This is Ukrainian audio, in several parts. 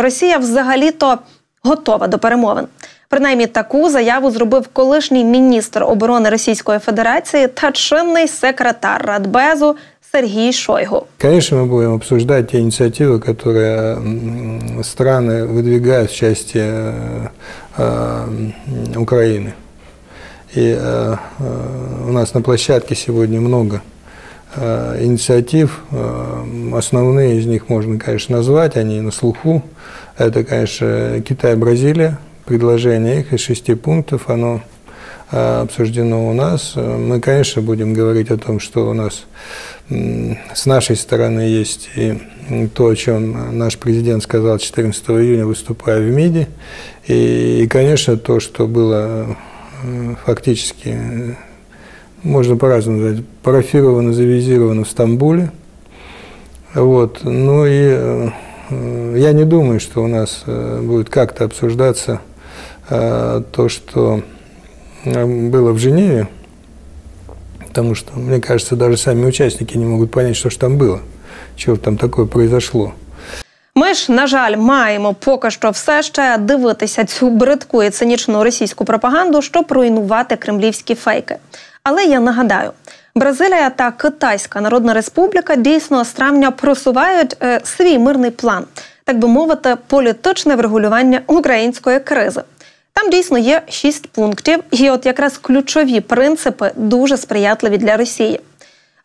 Росія взагалі-то готова до перемовин. Принаймні таку заяву зробив колишній міністр оборони Російської Федерації та чинний секретар Радбезу Сергій Шойгу. Конечно, мы будем обсуждать те инициативы, которые страны выдвигают в части э, э, Украины. И э, у нас на площадке сегодня много инициатив. Основные из них можно, конечно, назвать, они на слуху. Это, конечно, Китай-Бразилия. Предложение их из шести пунктов, оно обсуждено у нас. Мы, конечно, будем говорить о том, что у нас с нашей стороны есть и то, о чем наш президент сказал 14 июня, выступая в МИДе. И, и конечно, то, что было э, фактически, можно по-разному сказать, парафировано, завизировано в Стамбуле. Вот. Ну и э, я не думаю, что у нас э, будет как-то обсуждаться то, что было в Женеве, потому что, мне кажется, даже сами участники не могут понять, что же там было, чего там такое произошло. Ми ж, на жаль, маємо поки що все ще дивитися цю бридку і цинічну російську пропаганду, щоб руйнувати кремлівські фейки. Але я нагадаю, Бразилія та Китайська Народна Республіка дійсно з травня просувають е, свій мирний план, так би мовити, політичне врегулювання української кризи. Там дійсно є шість пунктів, і от якраз ключові принципи дуже сприятливі для Росії.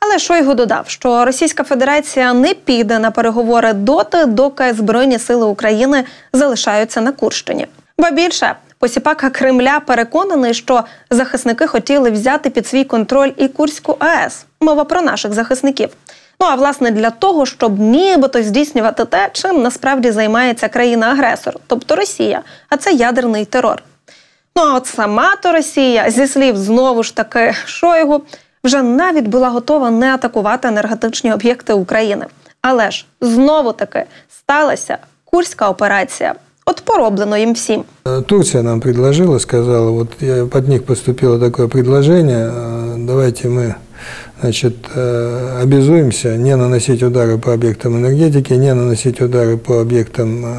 Але Шойгу додав, що Російська Федерація не піде на переговори доти, доки Збройні сили України залишаються на Курщині. Ба більше посіпака Кремля переконаний, що захисники хотіли взяти під свій контроль і Курську АЕС. Мова про наших захисників. Ну а власне для того, щоб нібито здійснювати те, чим насправді займається країна-агресор, тобто Росія, а це ядерний терор. Ну а от сама то Росія, зі слів знову ж таки Шойгу, вже навіть була готова не атакувати енергетичні об'єкти України. Але ж знову таки сталася курська операція. От пороблено їм всім. Турция нам предложила, сказала, вот под них поступило такое предложение, давайте мы значит, э, обязуемся не наносить удары по объектам энергетики, не наносить удары по объектам э,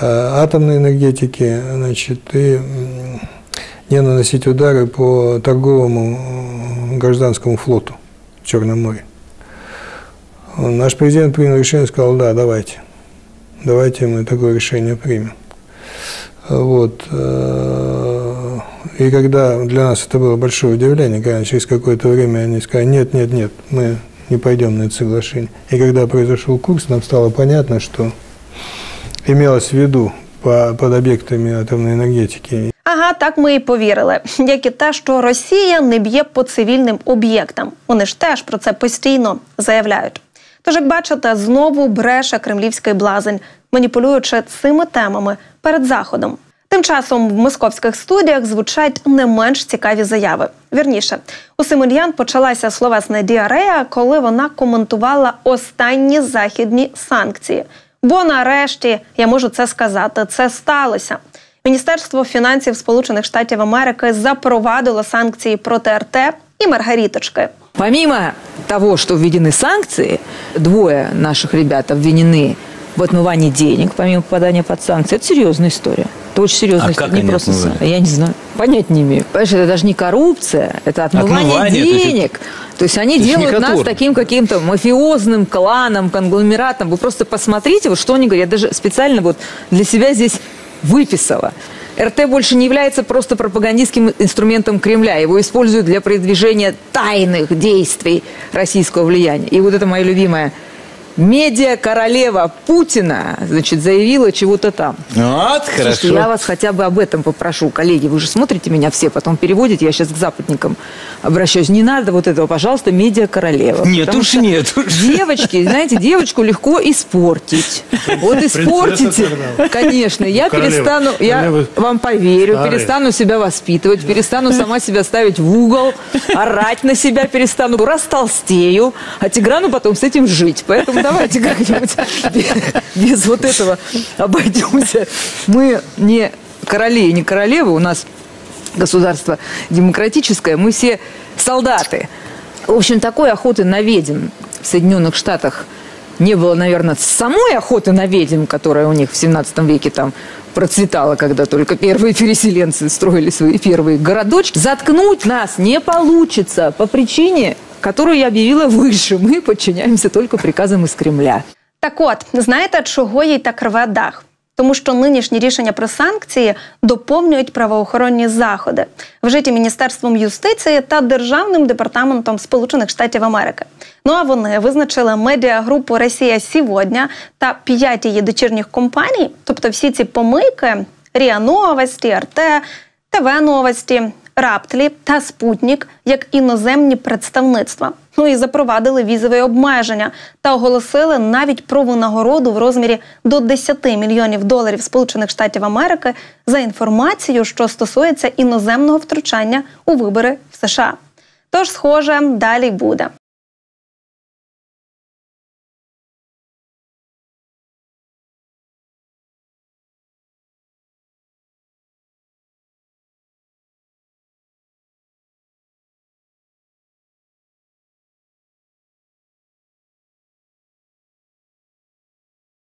э, атомной энергетики, значит, и не наносить удары по торговому гражданскому флоту в Черном море. Наш президент принял решение сказал, да, давайте, давайте мы такое решение примем. Вот. И когда для нас это было большое удивление, когда через какое-то время они сказали, нет, нет, нет, мы не пойдем на это соглашение. И когда произошел курс, нам стало понятно, что имелось в виду под об'єктами атомної енергетики. Ага, так ми і повірили. Як і те, що Росія не б'є по цивільним об'єктам. Вони ж теж про це постійно заявляють. Тож, як бачите, знову бреше кремлівський блазень, маніпулюючи цими темами перед заходом. Тим часом в московських студіях звучать не менш цікаві заяви. Вірніше, у Симоньян почалася словесна діарея, коли вона коментувала останні західні санкції. Бо нарешті я можу це сказати, це сталося. Міністерство фінансів Сполучених Штатів Америки запровадило санкції проти РТ і Маргаріточки. Помимо того, что введены санкции, двое наших ребят обвинены в отмывании денег, помимо попадания под санкции. Это серьезная история. Это очень серьезная а. Как не они просто отмывали? Я не знаю. Понять не имею. Понимаешь, это даже не коррупция, это отмывание, Отмывание, денег. То есть они то есть делают нас таким каким-то мафиозным кланом, конгломератом. Вы просто посмотрите, вот что они говорят. Я даже специально вот для себя здесь выписала. РТ больше не является просто пропагандистским инструментом Кремля. Его используют для продвижения тайных действий российского влияния. И вот это моя любимая медиа-королева Путина, значит, заявила чего-то там. Вот, Слушайте, хорошо. я вас хотя бы об этом попрошу, коллеги. Вы же смотрите меня все, потом переводите. Я сейчас к западникам обращаюсь. Не надо вот этого, пожалуйста, медиа-королева. Нет уж, нет уж. Девочки, знаете, девочку легко испортить. Вот испортите. Конечно, я Королева. перестану, я вам поверю, перестану себя воспитывать, перестану сама себя ставить в угол, орать на себя перестану, растолстею, а Тиграну потом с этим жить. Поэтому давайте как-нибудь без, вот этого обойдемся. Мы не короли и не королевы, у нас государство демократическое, мы все солдаты. В общем, такой охоты на ведьм в Соединенных Штатах не было, наверное, самой охоты на ведьм, которая у них в 17 веке там процветала, когда только первые переселенцы строили свои первые городочки. Заткнуть нас не получится по причине, которую я объявила выше. Мы подчиняемся только приказам из Кремля. Так от, знаєте, чого їй так рве дах? Тому що нинішні рішення про санкції доповнюють правоохоронні заходи, вжиті Міністерством юстиції та Державним департаментом Сполучених Штатів Америки. Ну а вони визначили медіагрупу Росія сьогодні та п'ять її дочірніх компаній, тобто всі ці помийки Ріа Новості, РТ, ТВ Новості, Раптлі та Спутнік як іноземні представництва. Ну і запровадили візові обмеження та оголосили навіть про винагороду в розмірі до 10 мільйонів доларів Сполучених Штатів Америки за інформацію, що стосується іноземного втручання у вибори в США. Тож, схоже, далі буде.